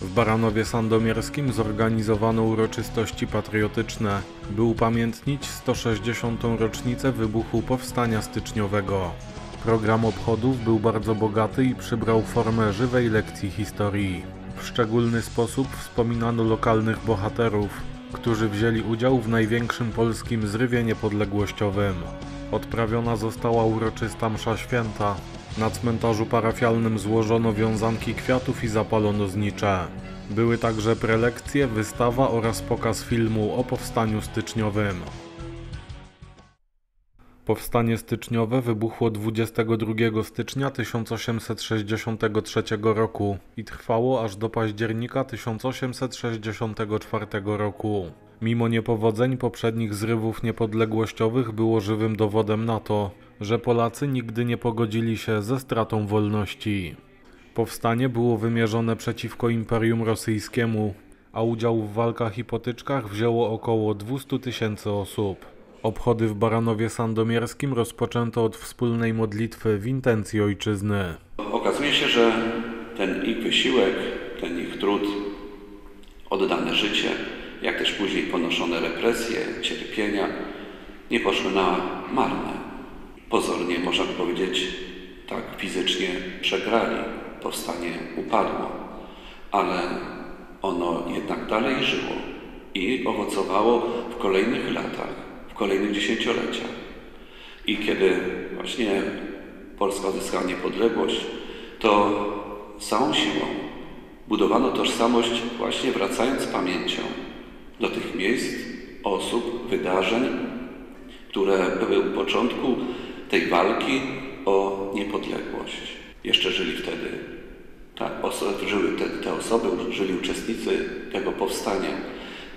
W Baranowie Sandomierskim zorganizowano uroczystości patriotyczne, by upamiętnić 160. rocznicę wybuchu Powstania Styczniowego. Program obchodów był bardzo bogaty i przybrał formę żywej lekcji historii. W szczególny sposób wspominano lokalnych bohaterów, którzy wzięli udział w największym polskim zrywie niepodległościowym. Odprawiona została uroczysta msza święta. Na cmentarzu parafialnym złożono wiązanki kwiatów i zapalono znicze. Były także prelekcje, wystawa oraz pokaz filmu o powstaniu styczniowym. Powstanie styczniowe wybuchło 22 stycznia 1863 roku i trwało aż do października 1864 roku. Mimo niepowodzeń poprzednich zrywów niepodległościowych było żywym dowodem na to, że Polacy nigdy nie pogodzili się ze stratą wolności. Powstanie było wymierzone przeciwko Imperium Rosyjskiemu, a udział w walkach i potyczkach wzięło około 200 tysięcy osób. Obchody w Baranowie Sandomierskim rozpoczęto od wspólnej modlitwy w intencji ojczyzny. Okazuje się, że ten ich wysiłek, ten ich trud, oddane życie, jak też później ponoszone represje, cierpienia, nie poszły na marne. Pozornie, można powiedzieć, tak fizycznie przegrali, powstanie upadło, ale ono jednak dalej żyło i owocowało w kolejnych latach, w kolejnych dziesięcioleciach. I kiedy właśnie Polska odzyskała niepodległość, to całą siłą budowano tożsamość właśnie wracając pamięcią do tych miejsc, osób, wydarzeń, które były u początku tej walki o niepodległość. Jeszcze żyli wtedy, żyły te, te osoby, żyli uczestnicy tego powstania.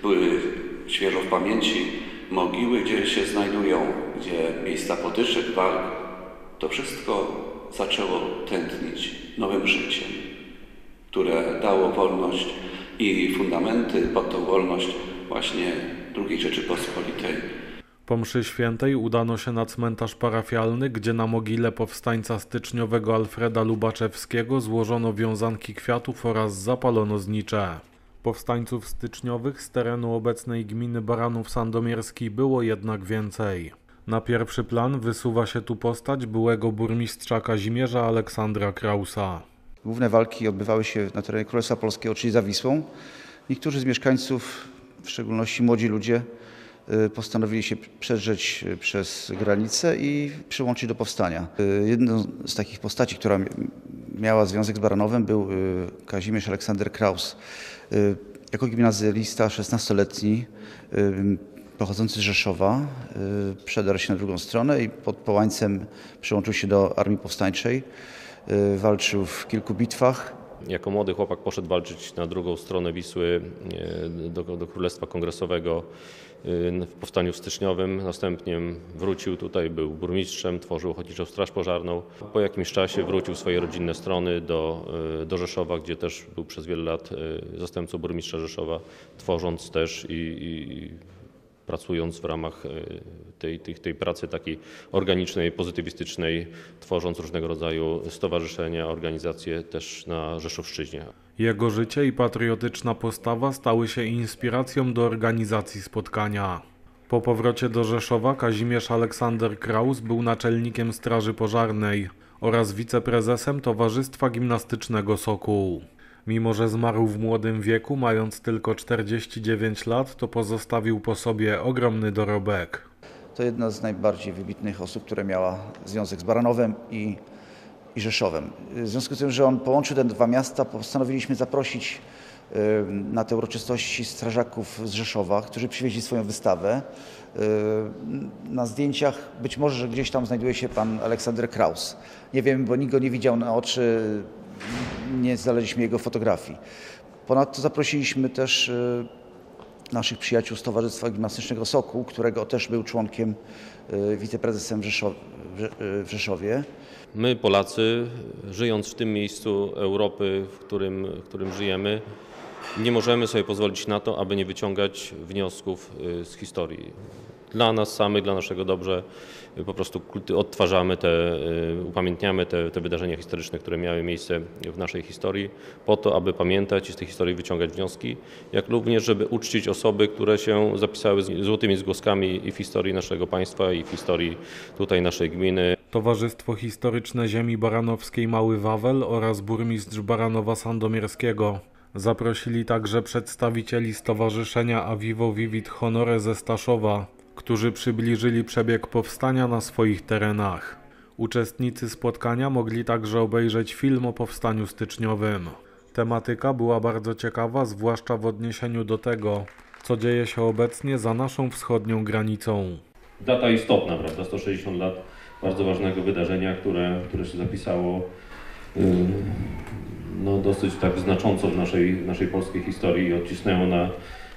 Były świeżo w pamięci mogiły, gdzie się znajdują, gdzie miejsca potyczek, walk. To wszystko zaczęło tętnić nowym życiem, które dało wolność i fundamenty pod tą wolność właśnie II Rzeczypospolitej. Po mszy świętej udano się na cmentarz parafialny, gdzie na mogile powstańca styczniowego Alfreda Lubaczewskiego złożono wiązanki kwiatów oraz zapalono znicze. Powstańców styczniowych z terenu obecnej gminy Baranów Sandomierski było jednak więcej. Na pierwszy plan wysuwa się tu postać byłego burmistrza Kazimierza Aleksandra Krausa. Główne walki odbywały się na terenie Królestwa Polskiego, czyli za Wisłą. Niektórzy z mieszkańców, w szczególności młodzi ludzie, y, postanowili się przedrzeć przez granicę i przyłączyć do powstania. Y, jedną z takich postaci, która miała związek z Baranowem był y, Kazimierz Aleksander Kraus. Jako gimnazjalista 16-letni pochodzący z Rzeszowa przedarł się na drugą stronę i pod Połańcem przyłączył się do Armii Powstańczej. Walczył w kilku bitwach jako młody chłopak poszedł walczyć na drugą stronę Wisły e, do, do Królestwa Kongresowego e, w powstaniu styczniowym. Następnie wrócił tutaj, był burmistrzem, tworzył Ochotniczą Straż Pożarną. Po jakimś czasie wrócił swoje rodzinne strony do, do Rzeszowa, gdzie też był przez wiele lat zastępcą burmistrza Rzeszowa, tworząc też i, i pracując w ramach e, tej, tej, tej pracy takiej organicznej, pozytywistycznej, tworząc różnego rodzaju stowarzyszenia, organizacje też na Rzeszowszczyźnie. Jego życie i patriotyczna postawa stały się inspiracją do organizacji spotkania. Po powrocie do Rzeszowa Kazimierz Aleksander Kraus był naczelnikiem Straży Pożarnej oraz wiceprezesem Towarzystwa Gimnastycznego Sokół. Mimo, że zmarł w młodym wieku, mając tylko 49 lat, to pozostawił po sobie ogromny dorobek. To jedna z najbardziej wybitnych osób, która miała związek z Baranowem i, i Rzeszowem. W związku z tym, że on połączył te dwa miasta, postanowiliśmy zaprosić na te uroczystości strażaków z Rzeszowa, którzy przywieźli swoją wystawę. Na zdjęciach być może że gdzieś tam znajduje się pan Aleksander Kraus. Nie wiem, bo nikt go nie widział na oczy nie znaleźliśmy jego fotografii. Ponadto zaprosiliśmy też e, naszych przyjaciół z Towarzystwa Gimnastycznego Soku, którego też był członkiem, e, wiceprezesem w, Rzeszow, w Rzeszowie. My Polacy, żyjąc w tym miejscu Europy, w którym, w którym żyjemy, Nie możemy sobie pozwolić na to, aby nie wyciągać wniosków y, z historii. Dla nas samych, dla naszego dobrze y, po prostu odtwarzamy te, y, upamiętniamy te, te wydarzenia historyczne, które miały miejsce w naszej historii, po to, aby pamiętać i z tej historii wyciągać wnioski, jak również, żeby uczcić osoby, które się zapisały złotymi zgłoskami i w historii naszego państwa, i w historii tutaj naszej gminy. Towarzystwo Historyczne Ziemi Baranowskiej Mały Wawel oraz burmistrz Baranowa Sandomierskiego. Zaprosili także przedstawicieli Stowarzyszenia Avivo Vivit Honore ze Staszowa, którzy przybliżyli przebieg powstania na swoich terenach. Uczestnicy spotkania mogli także obejrzeć film o powstaniu styczniowym. Tematyka była bardzo ciekawa, zwłaszcza w odniesieniu do tego, co dzieje się obecnie za naszą wschodnią granicą. Data istotna, prawda? 160 lat bardzo ważnego wydarzenia, które, które się zapisało ym, no, dosyć tak znacząco w naszej, naszej polskiej historii i odcisnęło na,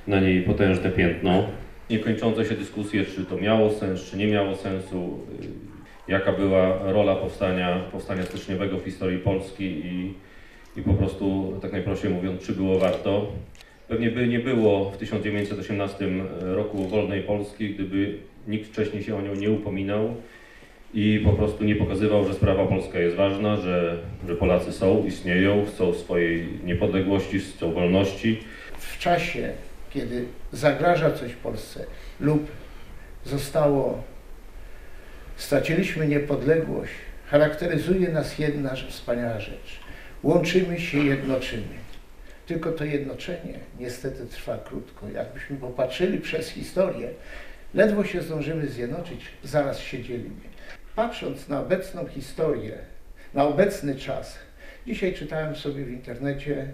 na niej potężne piętno. Niekończące się dyskusje, czy to miało sens, czy nie miało sensu, y, jaka była rola powstania, powstania styczniowego w historii Polski i, i po prostu, tak najprościej mówiąc, czy było warto. Pewnie by nie było w 1918 roku wolnej Polski, gdyby nikt wcześniej się o nią nie upominał i po prostu nie pokazywał, że sprawa polska jest ważna, że, że Polacy są, istnieją, chcą swojej niepodległości, chcą wolności. w czasie, kiedy zagraża coś Polsce lub zostało, straciliśmy niepodległość, charakteryzuje nas jedna wspaniała rzecz. Łączymy się, jednoczymy. Tylko to jednoczenie niestety trwa krótko. Jakbyśmy popatrzyli przez historię, ledwo się zdążymy zjednoczyć, zaraz się dzielimy. Patrząc na obecną historię, na obecny czas, dzisiaj czytałem sobie w internecie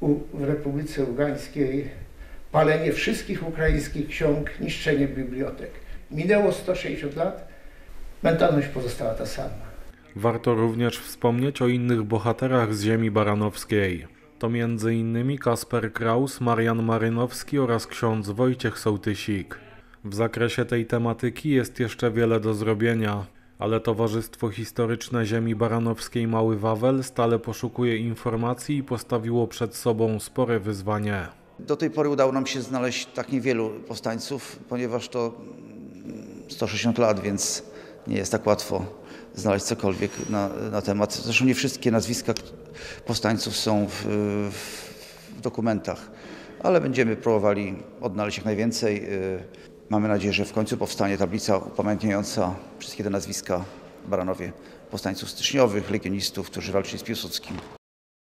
u, w Republice Ugańskiej palenie wszystkich ukraińskich ksiąg, niszczenie bibliotek. Minęło 160 lat, mentalność pozostała ta sama. Warto również wspomnieć o innych bohaterach z ziemi baranowskiej. To m.in. Kasper Kraus, Marian Marynowski oraz ksiądz Wojciech Sołtysik. W zakresie tej tematyki jest jeszcze wiele do zrobienia, ale Towarzystwo Historyczne Ziemi Baranowskiej Mały Wawel stale poszukuje informacji i postawiło przed sobą spore wyzwanie. Do tej pory udało nam się znaleźć tak niewielu powstańców, ponieważ to mm, 160 lat, więc nie jest tak łatwo znaleźć cokolwiek na, na temat. Zresztą nie wszystkie nazwiska powstańców są w, w dokumentach, ale będziemy próbowali odnaleźć jak najwięcej. Mamy nadzieję, że w końcu powstanie tablica upamiętniająca wszystkie te nazwiska Baranowie powstańców styczniowych, legionistów, którzy walczyli z Piłsudskim.